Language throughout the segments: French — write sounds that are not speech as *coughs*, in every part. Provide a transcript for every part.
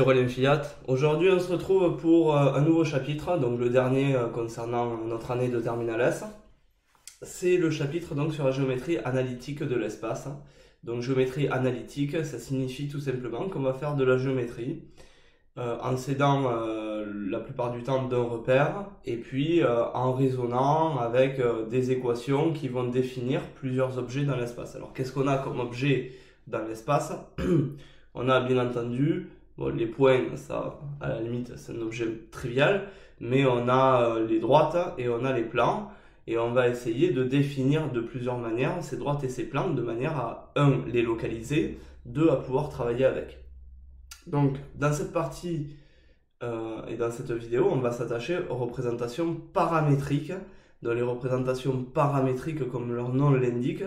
Roland. Aujourd'hui, on se retrouve pour euh, un nouveau chapitre, donc le dernier euh, concernant notre année de Terminal S. C'est le chapitre donc sur la géométrie analytique de l'espace. Donc géométrie analytique, ça signifie tout simplement qu'on va faire de la géométrie euh, en s'aidant la plupart du temps d'un repère et puis en raisonnant avec des équations qui vont définir plusieurs objets dans l'espace. Alors qu'est-ce qu'on a comme objet dans l'espace? *clears throat* On a bien entendu les points, ça, à la limite, c'est un objet trivial, mais on a euh, les droites et on a les plans, et on va essayer de définir de plusieurs manières ces droites et ces plans de manière à, un, les localiser, deux, à pouvoir travailler avec. Donc, dans cette partie euh, et dans cette vidéo, on va s'attacher aux représentations paramétriques. Dans les représentations paramétriques, comme leur nom l'indique,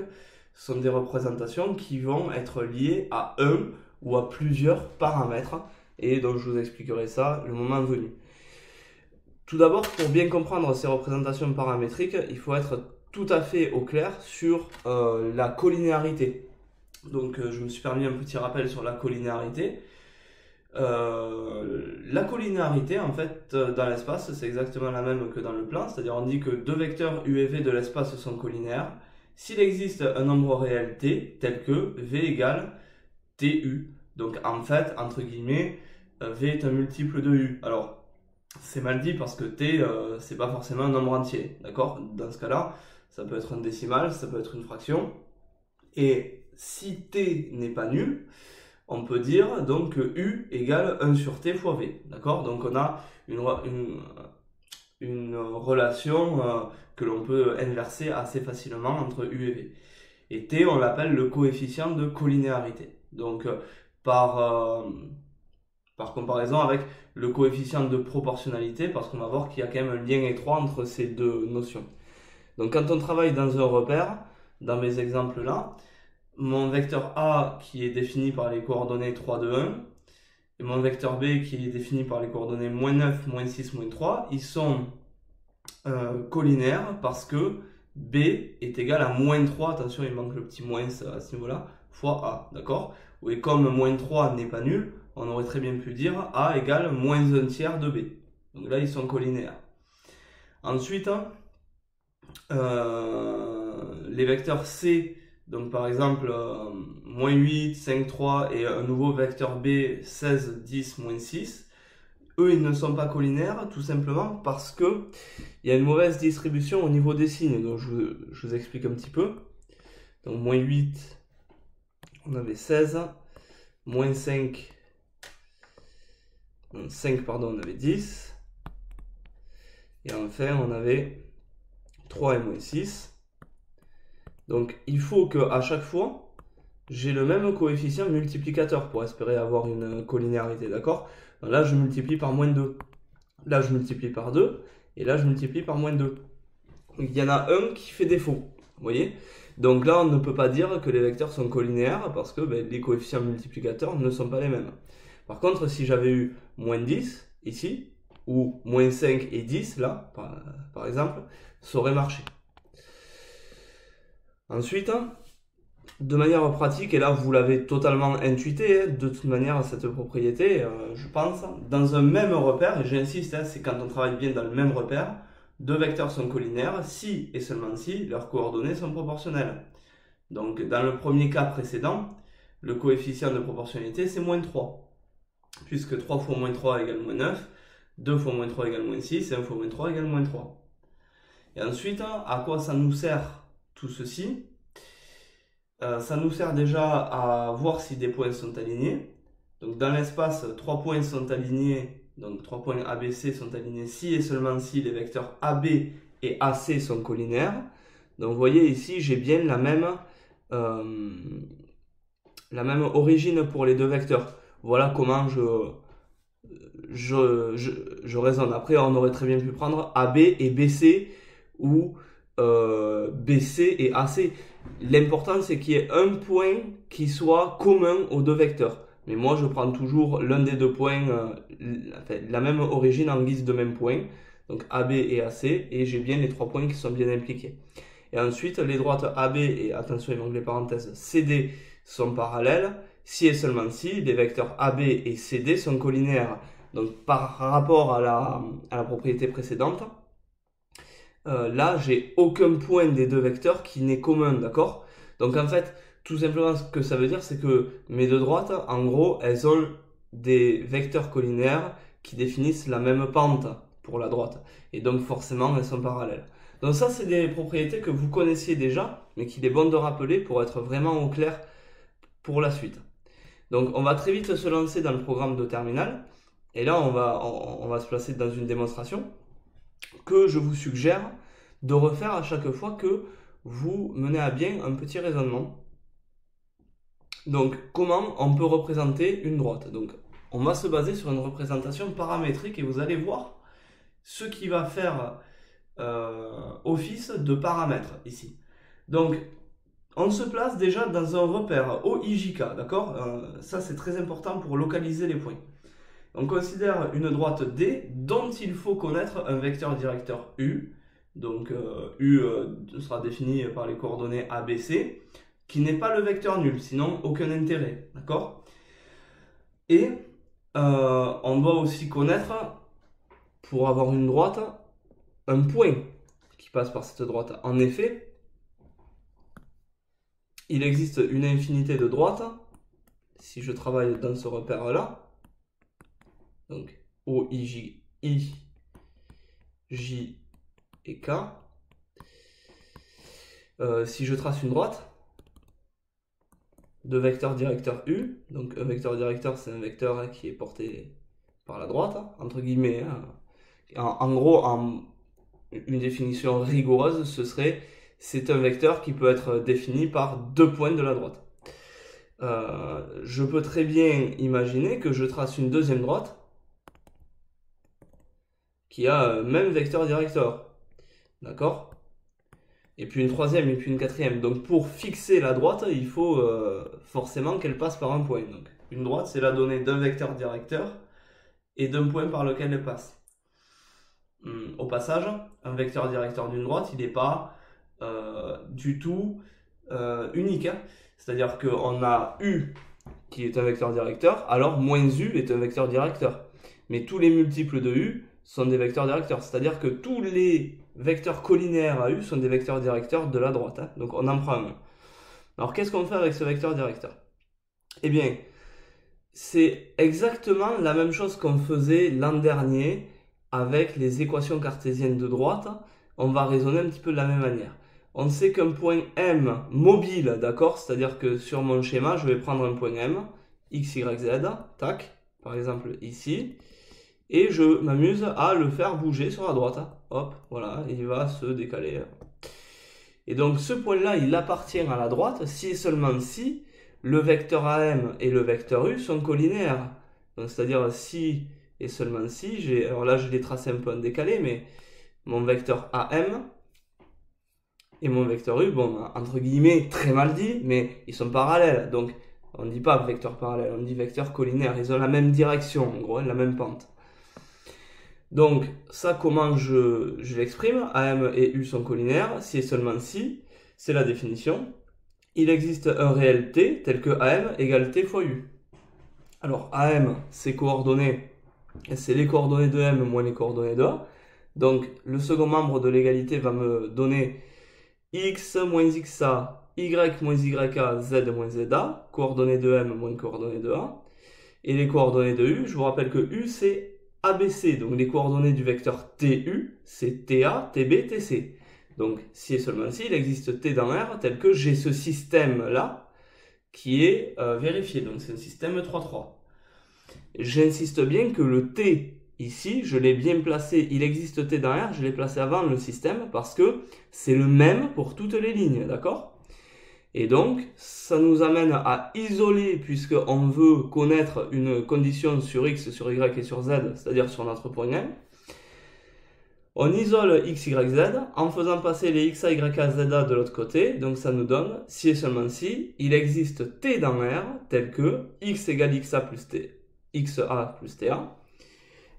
sont des représentations qui vont être liées à un ou à plusieurs paramètres. Et donc je vous expliquerai ça le moment venu. Tout d'abord, pour bien comprendre ces représentations paramétriques, il faut être tout à fait au clair sur euh, la collinéarité. Donc euh, je me suis permis un petit rappel sur la collinéarité. Euh, la collinéarité, en fait, dans l'espace, c'est exactement la même que dans le plan, c'est-à-dire on dit que deux vecteurs u et v de l'espace sont collinaires s'il existe un nombre réel t tel que v égale tu. Donc en fait, entre guillemets, euh, v est un multiple de u. Alors, c'est mal dit parce que t, euh, c'est pas forcément un nombre entier. D'accord? Dans ce cas-là, ça peut être un décimal, ça peut être une fraction. Et si t n'est pas nul, on peut dire donc que u égale 1 sur t fois v. D'accord? Donc on a une, relation euh, que l'on peut inverser assez facilement entre u et v. Et t, on l'appelle le coefficient de collinéarité. Donc, par, euh, par comparaison avec le coefficient de proportionnalité, parce qu'on va voir qu'il y a quand même un lien étroit entre ces deux notions. Donc, quand on travaille dans un repère, dans mes exemples là, mon vecteur A qui est défini par les coordonnées 3, 2, 1, et mon vecteur B qui est défini par les coordonnées moins 9, moins 6, moins 3, ils sont euh, collinaires parce que B est égal à moins 3, attention il manque le petit moins à ce niveau-là, fois A, d'accord? Et comme moins 3 n'est pas nul, on aurait très bien pu dire A égale moins 1 tiers de B. Donc là, ils sont collinaires. Ensuite, euh, les vecteurs C, donc par exemple, euh, moins 8, 5, 3 et un nouveau vecteur B, 16, 10, moins 6, eux, ils ne sont pas collinaires, tout simplement parce que il y a une mauvaise distribution au niveau des signes. Donc je, vous explique un petit peu. Donc moins 8, on avait 16, moins 5, 5 pardon, on avait 10, et enfin on avait 3 et moins 6. Donc il faut que à chaque fois, j'ai le même coefficient multiplicateur pour espérer avoir une collinéarité, d'accord? Là, je multiplie par moins 2. Là, je multiplie par 2. Et là, je multiplie par moins 2. il y en a un qui fait défaut. Vous voyez? Donc là, on ne peut pas dire que les vecteurs sont collinéaires parce que ben, les coefficients multiplicateurs ne sont pas les mêmes. Par contre, si j'avais eu moins 10 ici, ou moins 5 et 10 là, par, exemple, ça aurait marché. Ensuite, de manière pratique, et là vous l'avez totalement intuité, hein, de toute manière cette propriété, euh, je pense, dans un même repère, et j'insiste, hein, c'est quand on travaille bien dans le même repère, deux vecteurs sont collinaires si et seulement si leurs coordonnées sont proportionnelles. Donc dans le premier cas précédent, le coefficient de proportionnalité c'est moins 3. Puisque 3 fois moins 3 égale moins 9, 2 fois moins 3 égale moins 6, et 1 fois moins 3 égale moins 3. Et ensuite, à quoi ça nous sert tout ceci? Euh, Ça nous sert déjà à voir si des points sont alignés. Donc dans l'espace, 3 points sont alignés donc trois points ABC sont alignés si et seulement si les vecteurs AB et AC sont collinaires. Donc vous voyez ici, j'ai bien la même, euh, la même origine pour les deux vecteurs. Voilà comment je, je, je, raisonne. Après, on aurait très bien pu prendre AB et BC ou euh, BC et AC. L'important, c'est qu'il y ait un point qui soit commun aux deux vecteurs. Mais moi, je prends toujours l'un des deux points, euh, la même origine en guise de même point, donc AB et AC, et j'ai bien les trois points qui sont bien impliqués. Et ensuite, les droites AB et, attention, les parenthèses, CD sont parallèles, si et seulement si les vecteurs AB et CD sont collinaires. Donc par rapport à la, à la propriété précédente, euh, là j'ai aucun point des deux vecteurs qui n'est commun, d'accord? Donc en fait, tout simplement ce que ça veut dire, c'est que mes deux droites, en gros, elles ont des vecteurs collinaires qui définissent la même pente pour la droite. Et donc forcément, elles sont parallèles. Donc ça, c'est des propriétés que vous connaissiez déjà, mais qu'il est bon de rappeler pour être vraiment au clair pour la suite. Donc on va très vite se lancer dans le programme de terminal. Et là, on va, on, va se placer dans une démonstration que je vous suggère de refaire à chaque fois que vous menez à bien un petit raisonnement. Donc, comment on peut représenter une droite? Donc, on va se baser sur une représentation paramétrique et vous allez voir ce qui va faire euh, office de paramètre ici. Donc, on se place déjà dans un repère OIJK, d'accord? Euh, Ça, c'est très important pour localiser les points. On considère une droite D dont il faut connaître un vecteur directeur U. Donc, euh, U sera défini par les coordonnées ABC, qui n'est pas le vecteur nul, sinon aucun intérêt, d'accord? Et on doit aussi connaître, pour avoir une droite, un point qui passe par cette droite. En effet, il existe une infinité de droites. Si je travaille dans ce repère-là, donc O, I, J, et K, euh, si je trace une droite de vecteur directeur U, donc un vecteur directeur c'est un vecteur qui est porté par la droite, entre guillemets. Hein. en, gros, une définition rigoureuse, ce serait c'est un vecteur qui peut être défini par deux points de la droite. Euh, je peux très bien imaginer que je trace une deuxième droite qui a un même vecteur directeur. D'accord? Et puis une troisième et puis une quatrième. Donc pour fixer la droite, il faut euh, forcément qu'elle passe par un point. Donc une droite, c'est la donnée d'un vecteur directeur et d'un point par lequel elle passe. Hum, au passage, un vecteur directeur d'une droite, il n'est pas euh, du tout euh, unique. Hein. C'est-à-dire qu'on a U qui est un vecteur directeur, alors moins U est un vecteur directeur. Mais tous les multiples de U sont des vecteurs directeurs. C'est-à-dire que tous les vecteurs collinaires à U sont des vecteurs directeurs de la droite. Hein. Donc on en prend un. Alors qu'est-ce qu'on fait avec ce vecteur directeur? Eh bien, c'est exactement la même chose qu'on faisait l'an dernier avec les équations cartésiennes de droite, on va raisonner un petit peu de la même manière. On sait qu'un point M mobile, d'accord? C'est-à-dire que sur mon schéma, je vais prendre un point M, x, y, z, tac, par exemple ici, et je m'amuse à le faire bouger sur la droite. Hop, voilà, il va se décaler. Et donc ce point-là, il appartient à la droite si et seulement si le vecteur AM et le vecteur U sont collinaires. c'est-à-dire si et seulement si alors là je l'ai tracé un peu en décalé, mais mon vecteur AM et mon vecteur U, bon, entre guillemets, très mal dit, mais ils sont parallèles. Donc, on ne dit pas vecteur parallèle, on dit vecteur collinaire. Ils ont la même direction, en gros, la même pente. Donc, ça, comment je, je l'exprime? AM et U sont collinaires, si et seulement si, c'est la définition. Il existe un réel T tel que AM égale T fois U. Alors, AM, c'est coordonnées c'est les coordonnées de M moins les coordonnées de A. Donc le second membre de l'égalité va me donner x moins xa, y moins yk, z moins za, coordonnées de M moins coordonnées de A. Et les coordonnées de U, je vous rappelle que U c'est ABC, donc les coordonnées du vecteur TU, c'est TA, TB, TC. Donc si et seulement si, il existe T dans R tel que j'ai ce système-là qui est euh, vérifié. Donc c'est un système 3-3. J'insiste bien que le T ici, je l'ai bien placé, il existe T derrière, je l'ai placé avant le système parce que c'est le même pour toutes les lignes, d'accord? Et donc, ça nous amène à isoler, puisqu'on veut connaître une condition sur X, sur Y et sur Z, c'est-à-dire sur notre point M. On isole x, y, z en faisant passer les x, y, z de l'autre côté. Donc ça nous donne, si et seulement si, il existe t dans R tel que x égale xa plus t xa plus ta,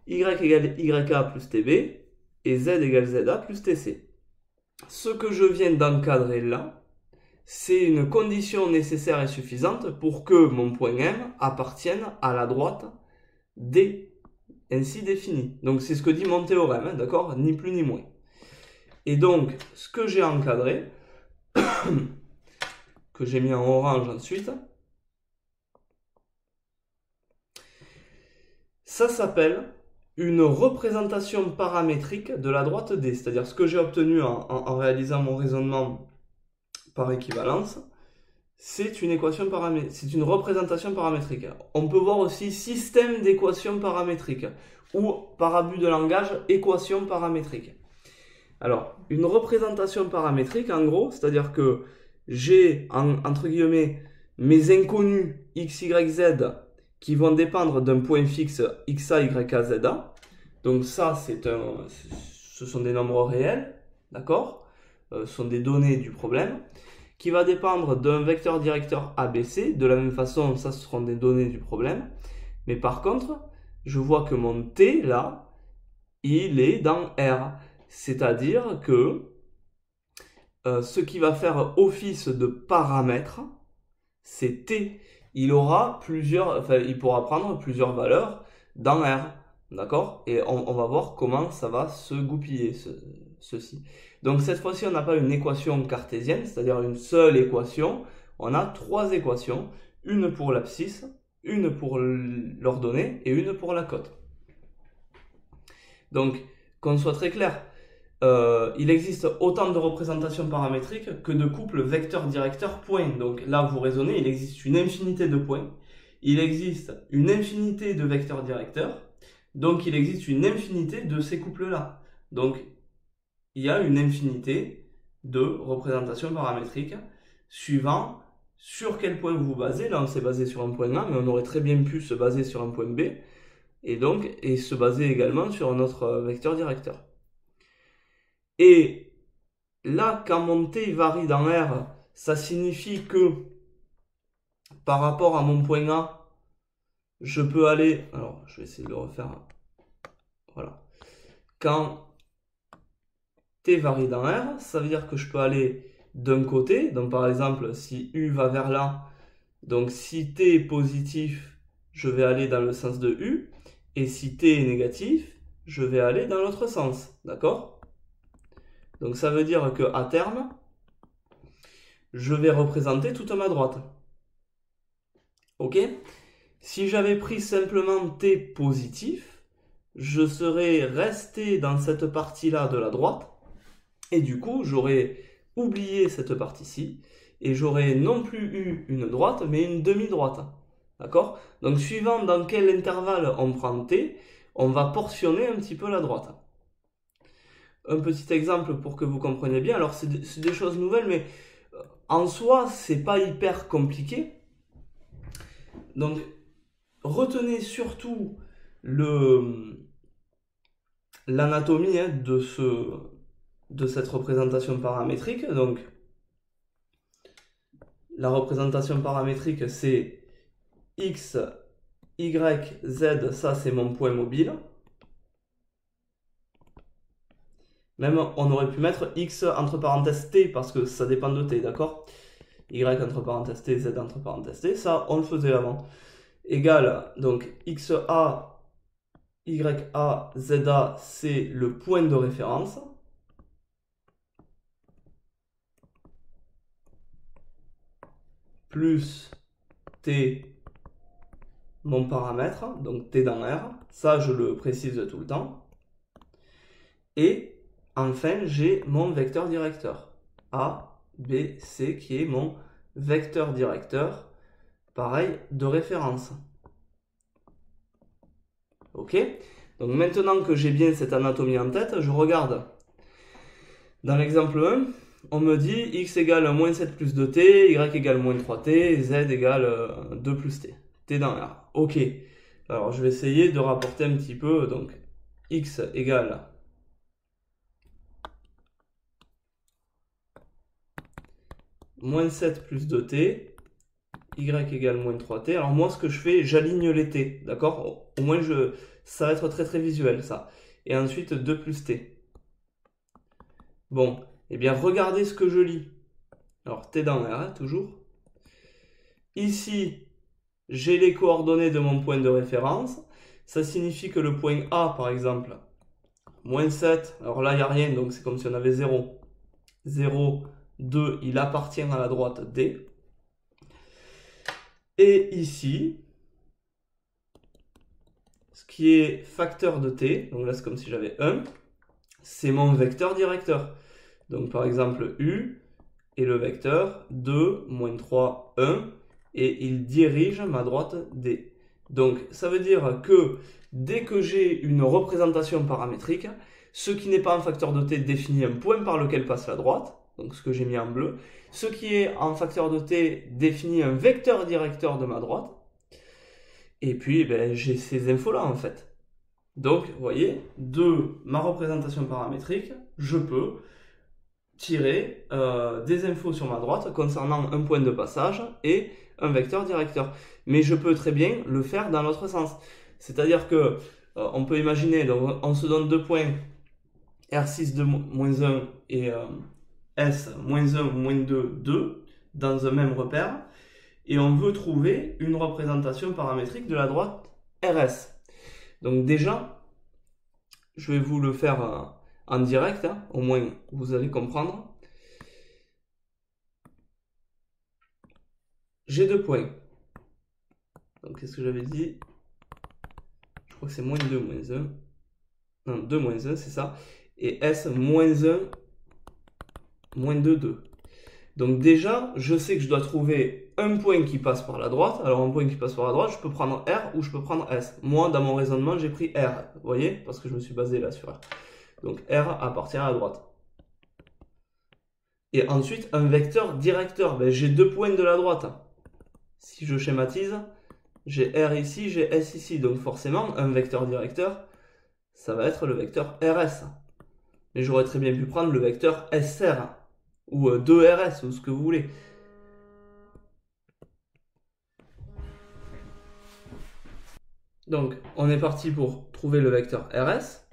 y égale yk plus tb, et z égale za plus tc. Ce que je viens d'encadrer là, c'est une condition nécessaire et suffisante pour que mon point M appartienne à la droite D ainsi définie. Donc c'est ce que dit mon théorème, d'accord? Ni plus ni moins. Et donc, ce que j'ai encadré, *coughs* que j'ai mis en orange ensuite, ça s'appelle une représentation paramétrique de la droite D. C'est-à-dire ce que j'ai obtenu en, réalisant mon raisonnement par équivalence, c'est une équation c'est une représentation paramétrique. On peut voir aussi système d'équations paramétriques ou par abus de langage équation paramétrique. Alors, une représentation paramétrique, en gros, c'est-à-dire que j'ai, entre guillemets, mes inconnus x, y, z qui vont dépendre d'un point fixe xa, yk, za. Donc ça, c'est un, ce sont des nombres réels, d'accord? Sont des données du problème, qui va dépendre d'un vecteur directeur ABC. De la même façon, ça, ce seront des données du problème. Mais par contre, je vois que mon t, là, il est dans R. C'est-à-dire que euh, ce qui va faire office de paramètre, c'est t. Il aura plusieurs, il pourra prendre plusieurs valeurs dans R. D'accord? Et on, va voir comment ça va se goupiller, ceci. Donc cette fois-ci, on n'a pas une équation cartésienne, c'est-à-dire une seule équation. On a trois équations, une pour l'abscisse, une pour l'ordonnée et une pour la cote. Donc, qu'on soit très clair, euh, il existe autant de représentations paramétriques que de couples vecteur-directeur-point. Donc là, vous raisonnez, il existe une infinité de points, il existe une infinité de vecteurs-directeurs, donc il existe une infinité de ces couples-là. Donc il y a une infinité de représentations paramétriques suivant sur quel point vous vous basez. Là, on s'est basé sur un point A, mais on aurait très bien pu se baser sur un point B, et donc et se baser également sur notre vecteur directeur. Et là, quand mon t varie dans R, ça signifie que par rapport à mon point A, je peux aller. Alors, je vais essayer de le refaire. Voilà. Quand t varie dans R, ça veut dire que je peux aller d'un côté. Donc, par exemple, si U va vers là, donc si t est positif, je vais aller dans le sens de U. Et si t est négatif, je vais aller dans l'autre sens. D'accord? Donc ça veut dire que à terme, je vais représenter toute ma droite. Ok? Si j'avais pris simplement t positif, je serais resté dans cette partie-là de la droite, et du coup, j'aurais oublié cette partie-ci, et j'aurais non plus eu une droite, mais une demi-droite. D'accord? Donc, suivant dans quel intervalle on prend t, on va portionner un petit peu la droite un petit exemple pour que vous compreniez bien. Alors, c'est des, choses nouvelles, mais euh, en soi, c'est pas hyper compliqué. Donc, retenez surtout l'anatomie hein, de ce de cette représentation paramétrique. Donc, la représentation paramétrique, c'est x, y, z, ça c'est mon point mobile. Même on aurait pu mettre x entre parenthèses t parce que ça dépend de t, d'accord? Y entre parenthèses t, z entre parenthèses t, ça on le faisait avant. Égal, donc xa, ya, za, c'est le point de référence. Plus t, mon paramètre, donc t dans R, ça je le précise tout le temps. Et Enfin, j'ai mon vecteur directeur. A, B, C, qui est mon vecteur directeur, pareil, de référence. Ok? Donc maintenant que j'ai bien cette anatomie en tête, je regarde. Dans l'exemple 1, on me dit x égale moins 7 plus 2t, y égale moins 3t, z égale 2 euh, plus t. t dans R. Ok. Alors je vais essayer de rapporter un petit peu. Donc x égale moins 7 plus 2t, y égale moins 3t. Alors moi, ce que je fais, j'aligne les t, d'accord? Au moins, je, ça va être très très visuel, ça. Et ensuite, 2 plus t. Bon, eh bien, regardez ce que je lis. Alors t dans R, hein, toujours. Ici, j'ai les coordonnées de mon point de référence. Ça signifie que le point A, par exemple, moins 7, alors là, il n'y a rien, donc c'est comme si on avait 0. 0, 2, il appartient à la droite D. Et ici, ce qui est facteur de t, donc là c'est comme si j'avais 1, c'est mon vecteur directeur. Donc par exemple U est le vecteur 2, moins 3, 1, et il dirige ma droite D. Donc ça veut dire que dès que j'ai une représentation paramétrique, ce qui n'est pas un facteur de t définit un point par lequel passe la droite, donc ce que j'ai mis en bleu. Ce qui est en facteur de t définit un vecteur directeur de ma droite. Et puis ben, j'ai ces infos-là en fait. Donc, vous voyez, de ma représentation paramétrique, je peux tirer euh, des infos sur ma droite concernant un point de passage et un vecteur directeur. Mais je peux très bien le faire dans l'autre sens. C'est-à-dire que euh, on peut imaginer, on se donne deux points R6 de moins 1 et euh, S moins 1 moins 2, 2 dans un même repère. Et on veut trouver une représentation paramétrique de la droite RS. Donc déjà, je vais vous le faire en direct, hein, au moins vous allez comprendre. J'ai deux points. Donc qu'est-ce que j'avais dit? Je crois que c'est moins 2, moins 1. Non, 2 moins 1, c'est ça. Et S moins 1, moins 2, 2. Donc déjà, je sais que je dois trouver un point qui passe par la droite. Alors un point qui passe par la droite, je peux prendre R ou je peux prendre S. Moi, dans mon raisonnement, j'ai pris R. Vous voyez? Parce que je me suis basé là sur R. Donc R appartient à droite. Et ensuite, un vecteur directeur. Ben, j'ai deux points de la droite. Si je schématise, j'ai R ici, j'ai S ici. Donc forcément, un vecteur directeur, ça va être le vecteur RS. Mais j'aurais très bien pu prendre le vecteur SR ou 2RS euh, ou ce que vous voulez. Donc, on est parti pour trouver le vecteur RS.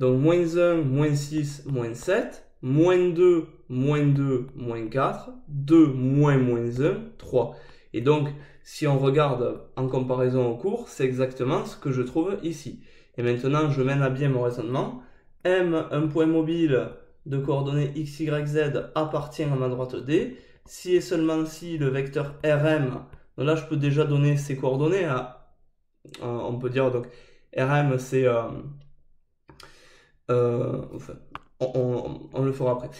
Donc, moins 1, moins 6, moins 7, moins 2, moins 2, moins 4, 2, moins moins 1, 3. Et donc, si on regarde en comparaison au cours, c'est exactement ce que je trouve ici. Et maintenant, je mène à bien mon raisonnement. M, un point mobile, de coordonnées x, y, z appartient à ma droite D, si et seulement si le vecteur Rm, là je peux déjà donner ses coordonnées, à, on peut dire donc Rm c'est, euh, euh, on, le fera après,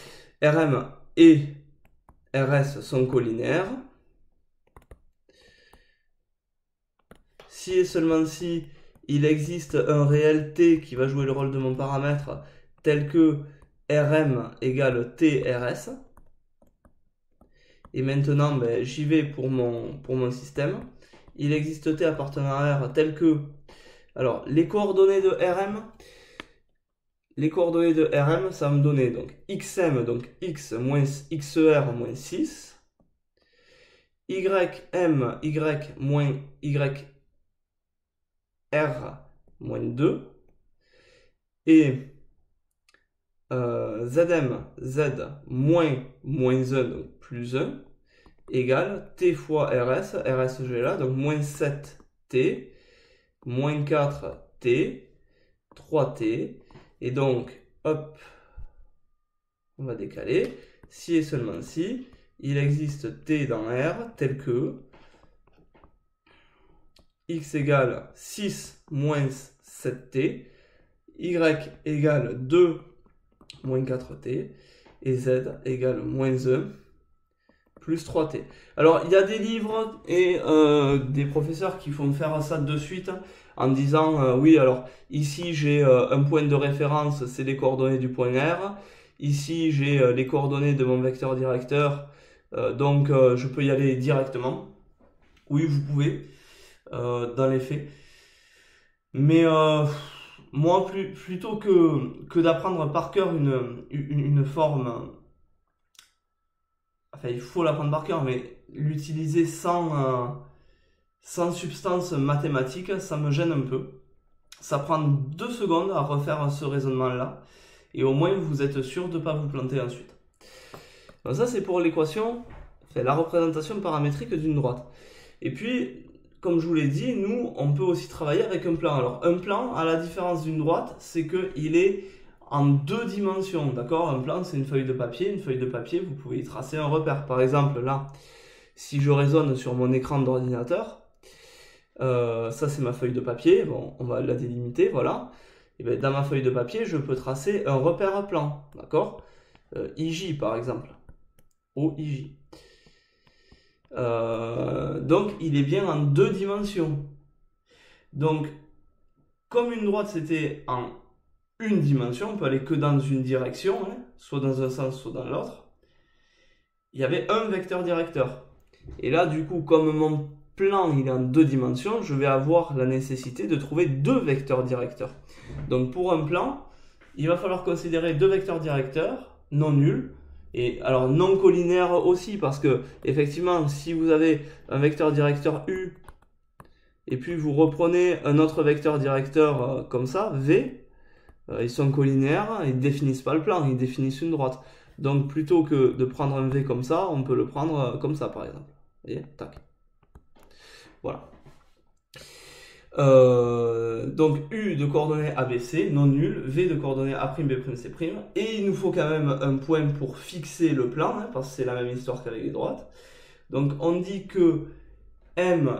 Rm et Rs sont collinaires, si et seulement si il existe un réel t qui va jouer le rôle de mon paramètre tel que Rm égale TRS. Et maintenant, ben, j'y vais pour mon, pour mon système. Il existe T appartenant à R tel que... Alors, les coordonnées de Rm, les coordonnées de Rm, ça va me donner donc xm, donc x moins xer moins 6, ym, y moins yr moins 2, et euh, Zm, Z moins moins 1, donc plus 1, égale T fois RS, RS j'ai là, donc moins 7T, moins 4T, 3T, et donc, hop, on va décaler, si et seulement si, il existe T dans R tel que x égale 6 moins 7t, y égale 2 moins 4t, et z égale moins 1 plus 3t. Alors, il y a des livres et euh, des professeurs qui font faire ça de suite en disant, euh, oui, alors ici j'ai euh, un point de référence, c'est les coordonnées du point R. Ici, j'ai les coordonnées de mon vecteur directeur, donc je peux y aller directement. Oui, vous pouvez, dans les faits. Mais moi, plus, plutôt que, d'apprendre par cœur une, forme, enfin, il faut l'apprendre par cœur, mais l'utiliser sans, euh, sans substance mathématique, ça me gêne un peu. Ça prend deux secondes à refaire ce raisonnement-là, et au moins vous êtes sûr de ne pas vous planter ensuite. Donc ça, c'est pour l'équation, la représentation paramétrique d'une droite. Et puis, comme je vous l'ai dit, nous, on peut aussi travailler avec un plan. Alors, un plan, à la différence d'une droite, c'est qu'il est en deux dimensions, d'accord? Un plan, c'est une feuille de papier. Une feuille de papier, vous pouvez y tracer un repère. Par exemple, là, si je raisonne sur mon écran d'ordinateur, euh, ça c'est ma feuille de papier, bon, on va la délimiter, voilà. Et bien, dans ma feuille de papier, je peux tracer un repère à plan, d'accord? Euh, IJ par exemple, OIJ. Euh, donc il est bien en deux dimensions. Donc, comme une droite c'était en une dimension, on peut aller que dans une direction, hein, soit dans un sens, soit dans l'autre. Il y avait un vecteur directeur. Et là, du coup, comme mon plan il est en deux dimensions, je vais avoir la nécessité de trouver deux vecteurs directeurs. Donc pour un plan, il va falloir considérer deux vecteurs directeurs non nuls. Et alors non collinaires aussi, parce que effectivement, si vous avez un vecteur directeur U, et puis vous reprenez un autre vecteur directeur euh, comme ça, V, ils sont collinaires, ils ne définissent pas le plan, ils définissent une droite. Donc plutôt que de prendre un V comme ça, on peut le prendre euh, comme ça par exemple. Tac. Voilà. Euh, donc U de coordonnées ABC, non nul, V de coordonnées A', B', C', et il nous faut quand même un point pour fixer le plan, hein, parce que c'est la même histoire qu'avec les droites. Donc on dit que M,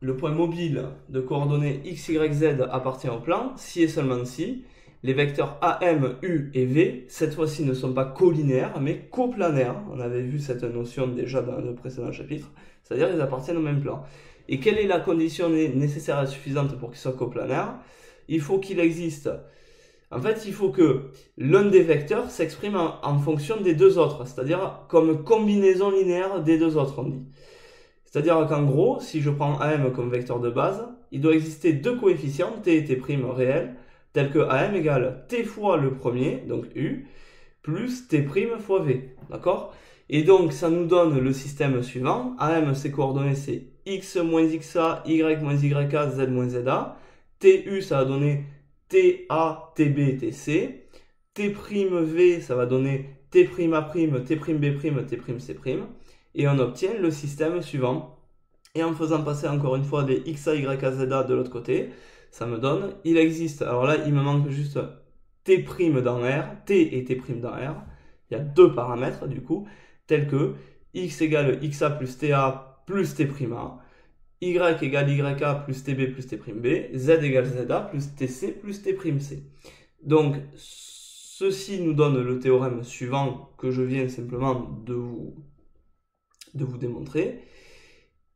le point mobile de coordonnées X, Y, Z appartient au plan, si et seulement si les vecteurs AM, U et V, cette fois-ci ne sont pas collinéaires, mais coplanaires. On avait vu cette notion déjà dans le précédent chapitre, c'est-à-dire qu'ils appartiennent au même plan. Et quelle est la condition nécessaire et suffisante pour qu'ils soient coplanaires? Il faut qu'il existe. En fait, il faut que l'un des vecteurs s'exprime en, fonction des deux autres, c'est-à-dire comme combinaison linéaire des deux autres, on dit. C'est-à-dire qu'en gros, si je prends AM comme vecteur de base, il doit exister deux coefficients, t et t' réels, tel que AM égale T fois le premier, donc U, plus T' fois V. D'accord? Et donc, ça nous donne le système suivant. AM, ses coordonnées, c'est X moins XA, Y moins YA, Z moins ZA. TU, ça va donner TA, TB, TC. T'V, ça va donner T'A', T'B', T'C'. Et on obtient le système suivant. Et en faisant passer encore une fois des XA, YA, ZA de l'autre côté, ça me donne, il existe, alors là, il me manque juste T' dans R, T et T' dans R. Il y a deux paramètres, du coup, tels que X égale XA plus TA plus T'A, Y égale YA plus TB plus T'B, Z égale ZA plus TC plus T'C. Donc, ceci nous donne le théorème suivant que je viens simplement de vous, de vous démontrer.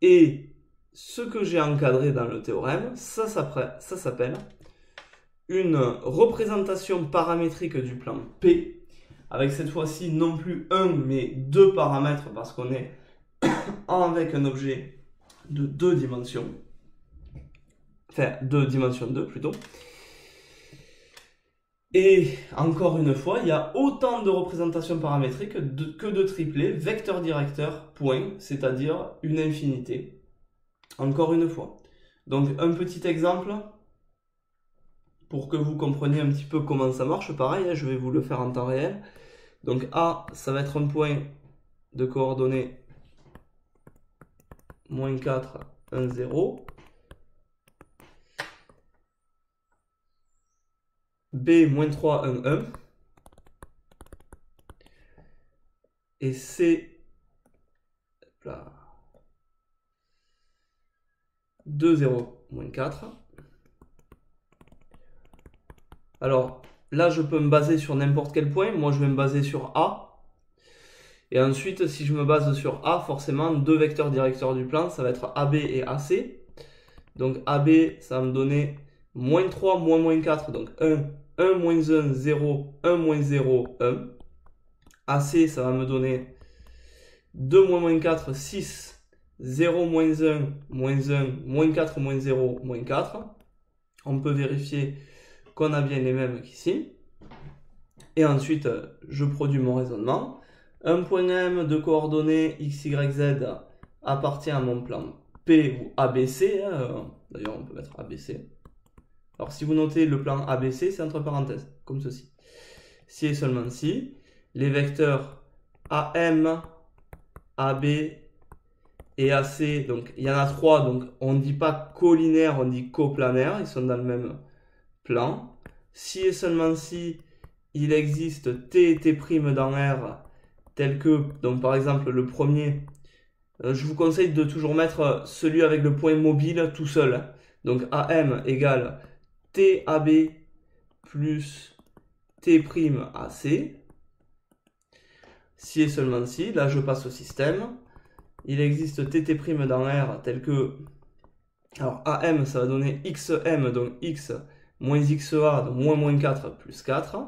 Et ce que j'ai encadré dans le théorème, ça, s'appelle une représentation paramétrique du plan P, avec cette fois-ci non plus un, mais deux paramètres, parce qu'on est *coughs* avec un objet de deux dimensions. Enfin, deux dimensions 2 plutôt. Et encore une fois, il y a autant de représentations paramétriques que de triplés, vecteur directeur, point, c'est-à-dire une infinité. Encore une fois. Donc un petit exemple pour que vous compreniez un petit peu comment ça marche. Pareil, hein, je vais vous le faire en temps réel. Donc A, ça va être un point de coordonnées moins 4, 1, 0. B, moins 3, 1, 1. Et C, là, 2, 0, moins 4. Alors, là, je peux me baser sur n'importe quel point. Moi, je vais me baser sur A. Et ensuite, si je me base sur A, forcément, deux vecteurs directeurs du plan, ça va être AB et AC. Donc, AB, ça va me donner moins 3, moins moins 4. Donc, 1, 1, moins 1, 0, 1, moins 0, 1. AC, ça va me donner 2, moins moins 4, 6, 0, moins 1, moins 1, moins 4, moins 0, moins 4. On peut vérifier qu'on a bien les mêmes qu'ici. Et ensuite, je produis mon raisonnement. Un point M de coordonnées x, y, z appartient à mon plan P ou ABC. Hein. D'ailleurs, on peut mettre ABC. Alors, si vous notez le plan ABC, c'est entre parenthèses, comme ceci. Si et seulement si, les vecteurs AM, AB et AC. Donc il y en a trois, donc on ne dit pas collinaire, on dit coplanaire, ils sont dans le même plan. Si et seulement si il existe T et T' dans R, tel que, donc par exemple le premier, euh, je vous conseille de toujours mettre celui avec le point mobile tout seul. Donc AM égale TAB plus T'AC. Si et seulement si, là je passe au système. Il existe TT' dans R tel que... Alors AM ça va donner XM, donc X moins XA, donc moins moins 4 plus 4.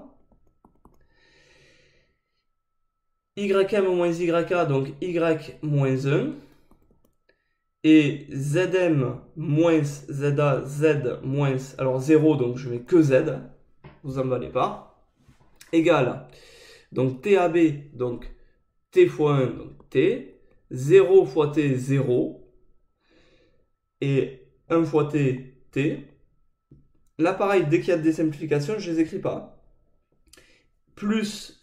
YM moins YK, donc Y moins 1. Et ZM moins ZA, Z moins, alors 0, donc je mets que Z, vous emballez pas, égale, donc TAB, donc T fois 1, donc T, 0 fois T, 0, et 1 fois T, T. Là, dès qu'il y a des simplifications, je les écris pas. Plus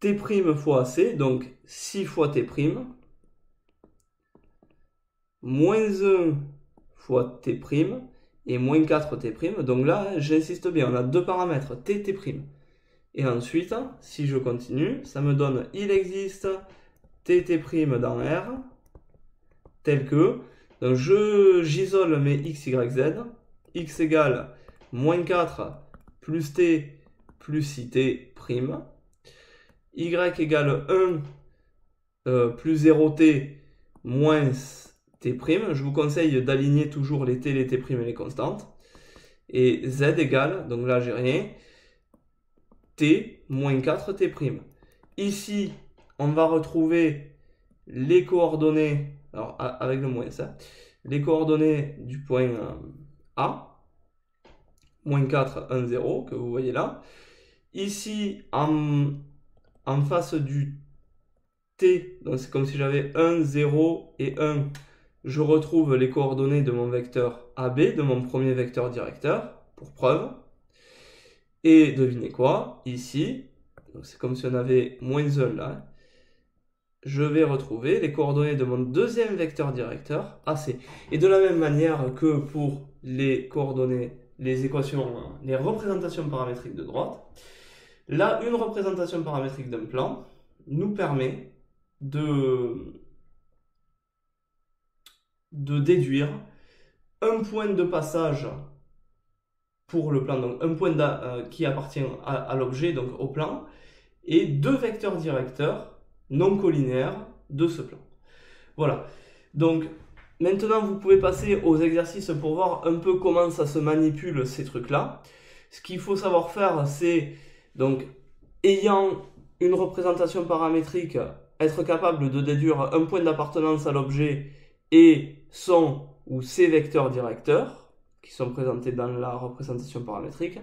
T' fois C, donc 6 fois T', moins 1 fois T' et moins 4 T'. Donc là, j'insiste bien, on a deux paramètres, T, T'. Et ensuite, si je continue, ça me donne il existe T, T' dans R, tel que, donc j'isole mes x, y, z, x égale moins 4 plus t plus 6t prime, y égale 1 euh, plus 0t moins t'. Je vous conseille d'aligner toujours les t, les t' et les constantes. Et z égale, donc là j'ai rien, t moins 4t'. Ici, on va retrouver les coordonnées, alors avec le moins ça, les coordonnées du point euh, A, moins 4, 1, 0, que vous voyez là. Ici, en en face du t, donc c'est comme si j'avais 1, 0 et 1, je retrouve les coordonnées de mon vecteur AB, de mon premier vecteur directeur, pour preuve. Et devinez quoi, ici, c'est comme si on avait moins 1 là, je vais retrouver les coordonnées de mon deuxième vecteur directeur, AC. Et de la même manière que pour les coordonnées, les équations, les représentations paramétriques de droite, Là, une représentation paramétrique d'un plan nous permet de, de déduire un point de passage pour le plan, donc un point euh, qui appartient à, l'objet, donc au plan, et deux vecteurs directeurs non collinaires de ce plan. Voilà. Donc maintenant, vous pouvez passer aux exercices pour voir un peu comment ça se manipule ces trucs-là. Ce qu'il faut savoir faire, c'est donc, ayant une représentation paramétrique, être capable de déduire un point d'appartenance à l'objet et son ou ses vecteurs directeurs, qui sont présentés dans la représentation paramétrique.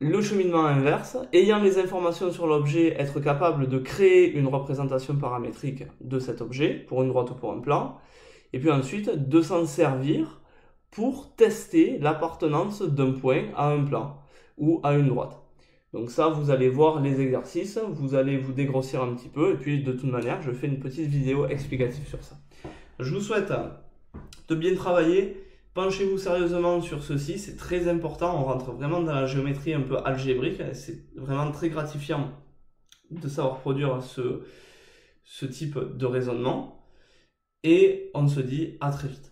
Le cheminement inverse, ayant les informations sur l'objet, être capable de créer une représentation paramétrique de cet objet, pour une droite ou pour un plan, et puis ensuite de s'en servir pour tester l'appartenance d'un point à un plan ou à une droite. Donc ça, vous allez voir les exercices, vous allez vous dégrossir un petit peu, et puis de toute manière, je fais une petite vidéo explicative sur ça. Je vous souhaite de bien travailler, penchez-vous sérieusement sur ceci, c'est très important, on rentre vraiment dans la géométrie un peu algébrique, c'est vraiment très gratifiant de savoir produire ce, type de raisonnement, et on se dit à très vite.